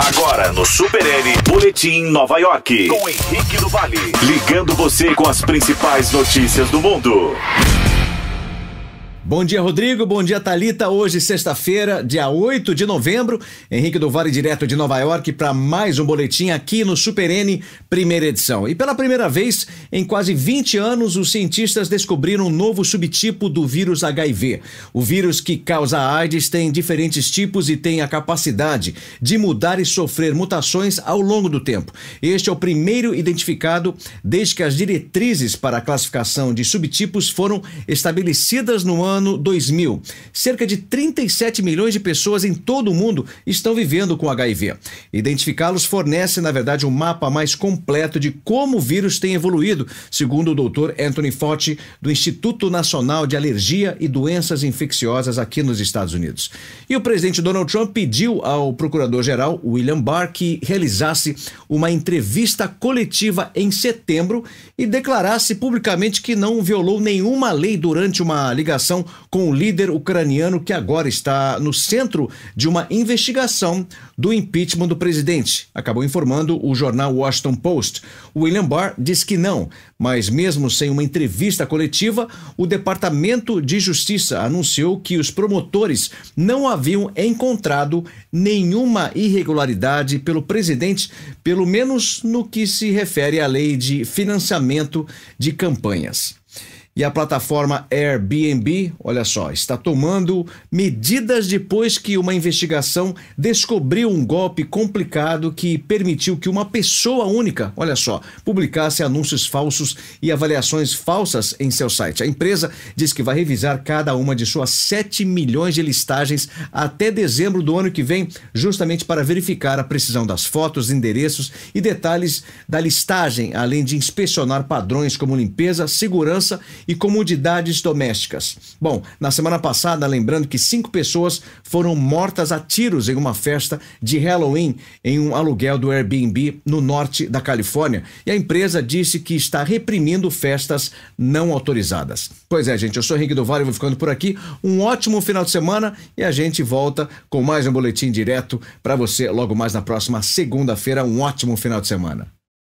Agora no Super N, Boletim Nova York. Com Henrique do Vale. Ligando você com as principais notícias do mundo. Bom dia, Rodrigo. Bom dia, Talita. Hoje, sexta-feira, dia 8 de novembro. Henrique do Vale, direto de Nova York, para mais um boletim aqui no Super N, primeira edição. E pela primeira vez em quase 20 anos, os cientistas descobriram um novo subtipo do vírus HIV. O vírus que causa a AIDS tem diferentes tipos e tem a capacidade de mudar e sofrer mutações ao longo do tempo. Este é o primeiro identificado desde que as diretrizes para a classificação de subtipos foram estabelecidas no ano ano 2000. Cerca de 37 milhões de pessoas em todo o mundo estão vivendo com HIV. Identificá-los fornece, na verdade, um mapa mais completo de como o vírus tem evoluído, segundo o Dr. Anthony Fauci, do Instituto Nacional de Alergia e Doenças Infecciosas aqui nos Estados Unidos. E o presidente Donald Trump pediu ao procurador-geral William Barr que realizasse uma entrevista coletiva em setembro e declarasse publicamente que não violou nenhuma lei durante uma ligação com o líder ucraniano que agora está no centro de uma investigação do impeachment do presidente, acabou informando o jornal Washington Post. William Barr diz que não, mas mesmo sem uma entrevista coletiva, o Departamento de Justiça anunciou que os promotores não haviam encontrado nenhuma irregularidade pelo presidente, pelo menos no que se refere à lei de financiamento de campanhas. E a plataforma Airbnb, olha só, está tomando medidas depois que uma investigação descobriu um golpe complicado que permitiu que uma pessoa única, olha só, publicasse anúncios falsos e avaliações falsas em seu site. A empresa diz que vai revisar cada uma de suas 7 milhões de listagens até dezembro do ano que vem, justamente para verificar a precisão das fotos, endereços e detalhes da listagem, além de inspecionar padrões como limpeza, segurança e comodidades domésticas. Bom, na semana passada, lembrando que cinco pessoas foram mortas a tiros em uma festa de Halloween em um aluguel do Airbnb no norte da Califórnia e a empresa disse que está reprimindo festas não autorizadas. Pois é, gente, eu sou Henrique do Vale, vou ficando por aqui. Um ótimo final de semana e a gente volta com mais um boletim direto para você logo mais na próxima segunda-feira. Um ótimo final de semana.